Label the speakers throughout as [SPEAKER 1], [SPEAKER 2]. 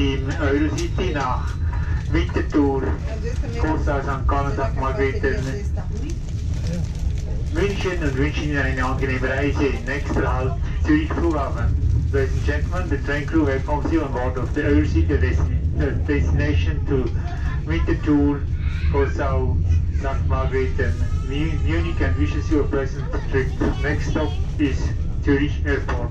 [SPEAKER 1] Team München. Nächster Halt Zürich Flughafen. Ladies and gentlemen, the train crew welcomes you on board of the Eurocity destin uh, destination to Winterthur, Costa St. Margrethen, Munich and wishes you a pleasant trip. Next stop is Zurich Airport.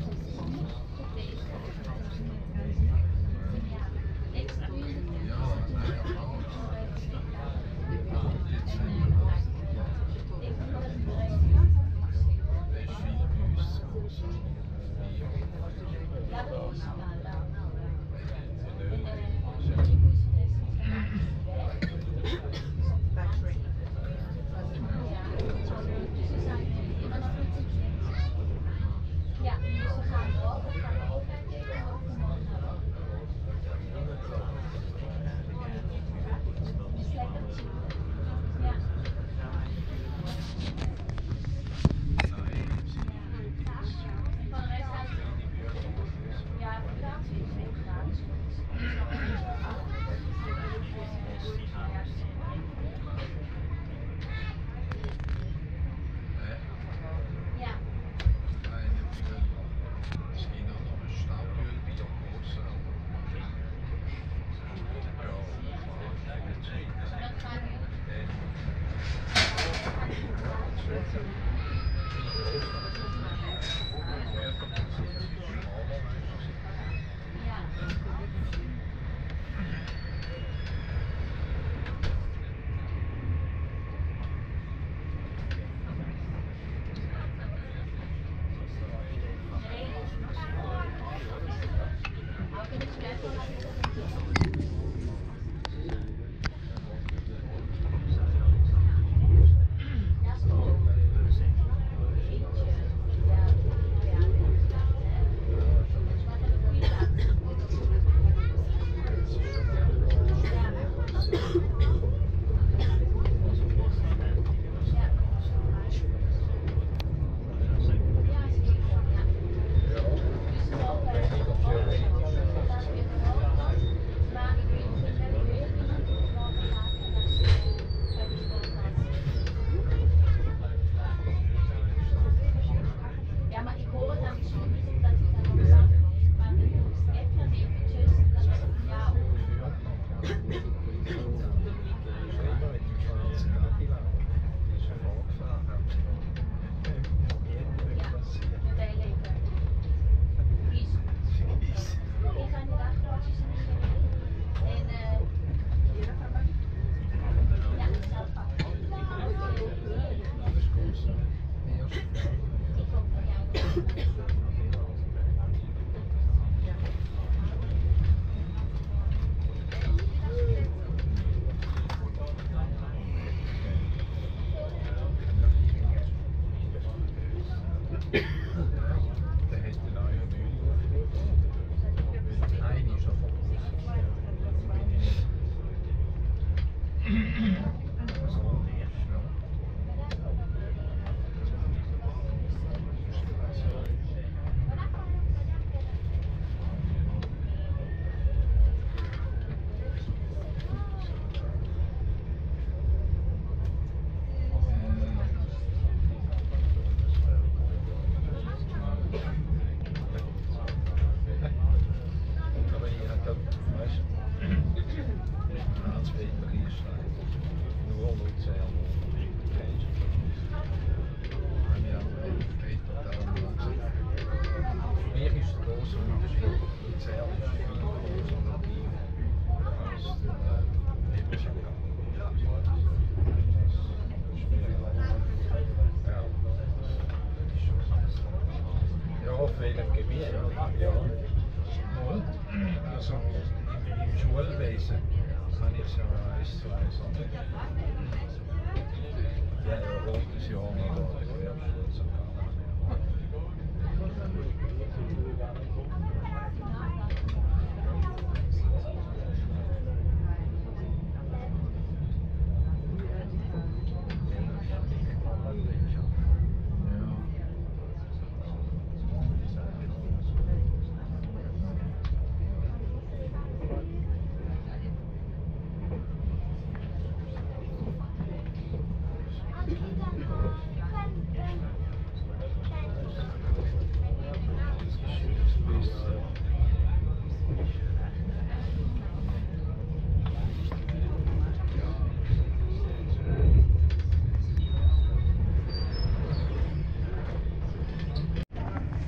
[SPEAKER 1] 是新。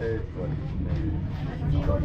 [SPEAKER 1] 哎，
[SPEAKER 2] 说的没错。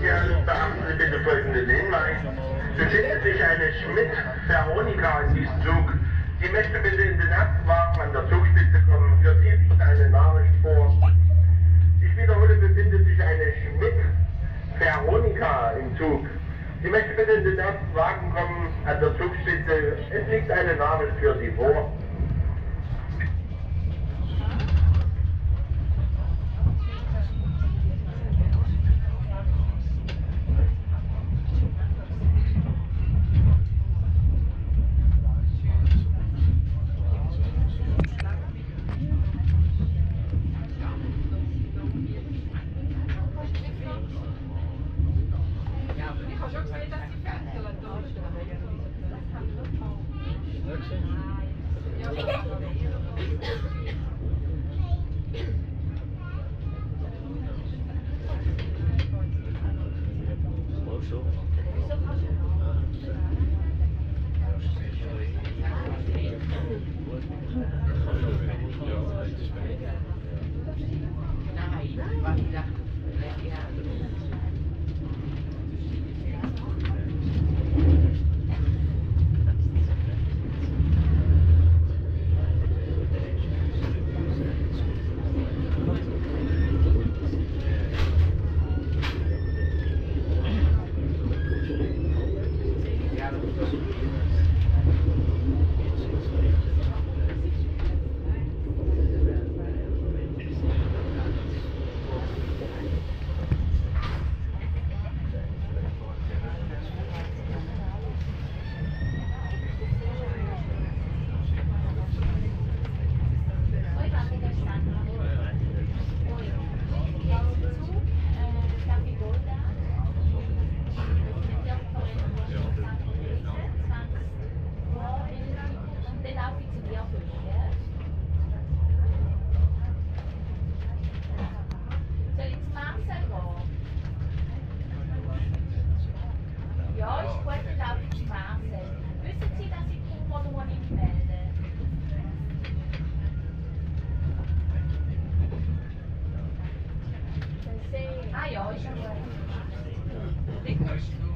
[SPEAKER 2] Beachten Sie bitte folgenden Hinweis. Befindet sich eine Schmidt-Veronika in diesem Zug. Sie möchte bitte in den Erstwagen an der Zugspitze kommen. Für Sie liegt eine Nachricht vor. Ich wiederhole, befindet sich eine Schmidt-Veronika im Zug. Sie möchte bitte in den ersten Wagen kommen an der Zugspitze. Es liegt eine Nachricht für Sie vor.
[SPEAKER 3] maior já agora. Depois
[SPEAKER 1] do.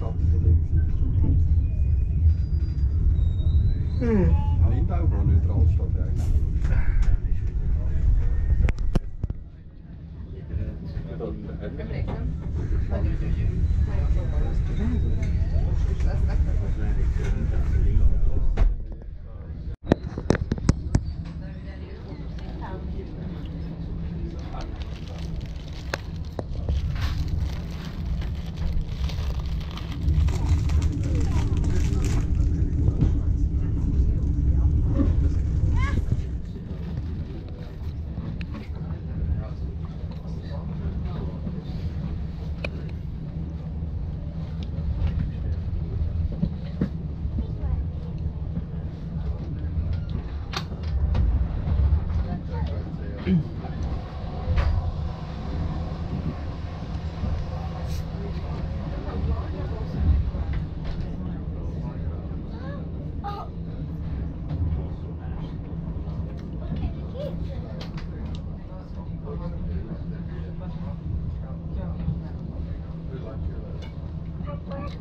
[SPEAKER 1] stad, vind ik. Hmm. Alleen daarvoor een neutrale stad eigenlijk.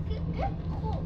[SPEAKER 3] 皮皮虎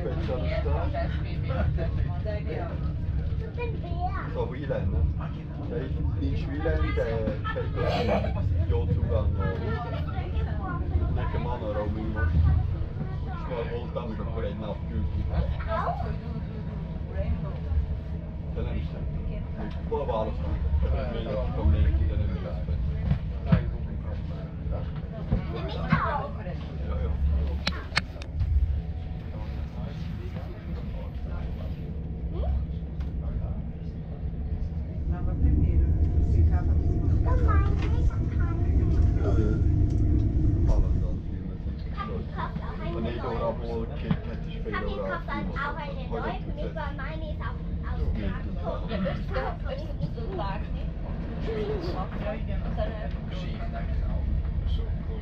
[SPEAKER 3] spędź reszta. Savo i landet. Jeg er i Sviland, der
[SPEAKER 1] kan gøre jordturen og
[SPEAKER 3] narkomaner og Ik mor. Så Ik jeg
[SPEAKER 1] holdt dem
[SPEAKER 4] på den
[SPEAKER 1] Ik ben hier er ikke Prøv Ik være het niet kommer
[SPEAKER 4] Ik
[SPEAKER 1] den er
[SPEAKER 3] ikke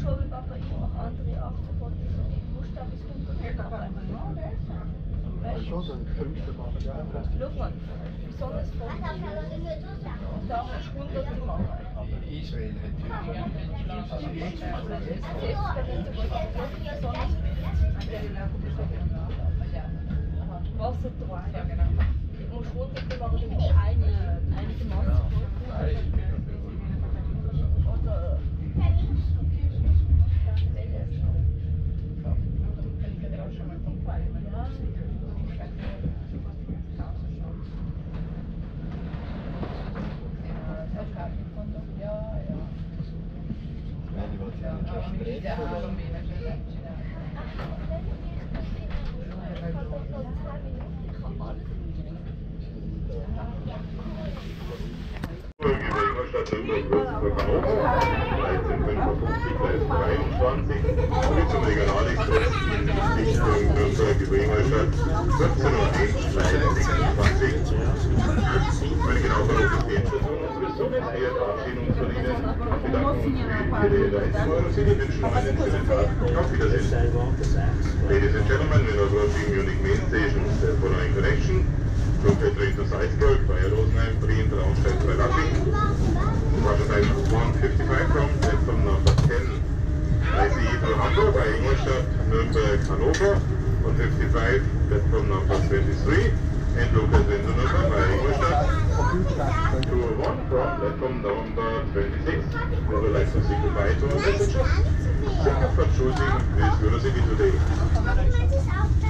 [SPEAKER 3] schon wie
[SPEAKER 5] Papa, ich mache andere ich muss da bis runter machen.
[SPEAKER 3] Das ist schon so ein Künstlermaterial.
[SPEAKER 5] Schau mal, so ein Foto, da musst du runter machen.
[SPEAKER 6] Aber Israel hat heute also jetzt
[SPEAKER 5] Also ist so so ein Wassertropfen. Du musst runter machen, damit ich eine, einigermaßen Oder...
[SPEAKER 3] Wenn ich was in der Stress
[SPEAKER 7] Ingolstadt Nürnberg Würzburg Hannover, 1355 Gleis 23, sowie zum Regionalexpress in Richtung Nürnberg über Ingolstadt 14.01 Gleis 26. Meine genau Sie wünschen noch einen schönen Tag. Auf Wiedersehen. Ladies and gentlemen, we are approaching Munich main station, the following connection. Local train to Salzburg via Rosenheim, Prien, Braunschweig, Freilassing. Departure time 155 from platform number 10. ICE to Hamburg by Ingolstadt, Nürnberg, Hannover. 155 platform number 23. And local train to Nürnberg by Ingolstadt. 201 from platform number 26. We would like to say goodbye to our passengers. Thank you for choosing this Eurocity today.